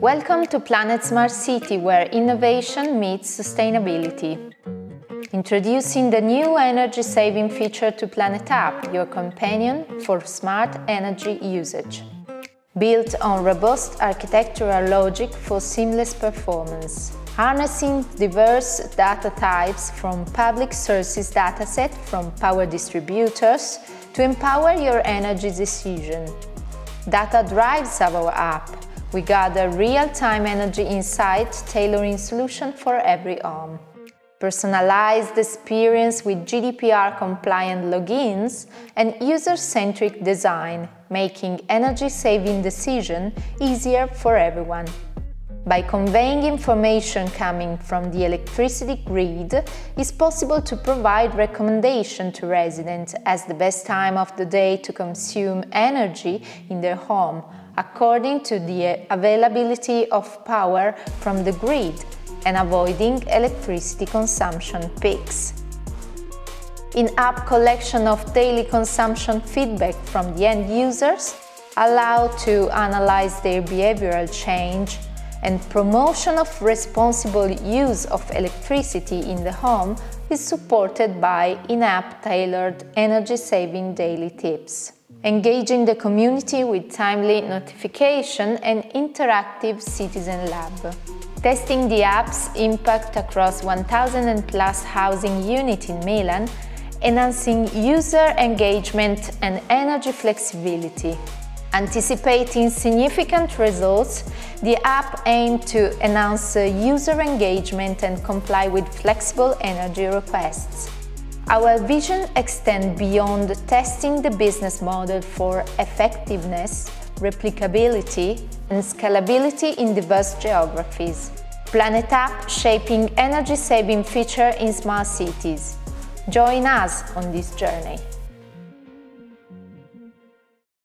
Welcome to Planet Smart City, where innovation meets sustainability. Introducing the new energy saving feature to Planet App, your companion for smart energy usage. Built on robust architectural logic for seamless performance. Harnessing diverse data types from public sources dataset from power distributors to empower your energy decision. Data drives our app. We gather real-time energy insight, tailoring solution for every home. Personalized experience with GDPR-compliant logins and user-centric design, making energy-saving decision easier for everyone. By conveying information coming from the electricity grid, it's possible to provide recommendation to residents as the best time of the day to consume energy in their home, according to the availability of power from the grid and avoiding electricity consumption peaks. In-app collection of daily consumption feedback from the end users allow to analyze their behavioral change and promotion of responsible use of electricity in the home is supported by in-app tailored energy-saving daily tips. Engaging the community with timely notification and interactive citizen lab. Testing the app's impact across 1,000 plus housing units in Milan, enhancing user engagement and energy flexibility. Anticipating significant results, the app aimed to enhance user engagement and comply with flexible energy requests. Our vision extends beyond testing the business model for effectiveness, replicability and scalability in diverse geographies. Planet App shaping energy-saving feature in smart cities. Join us on this journey.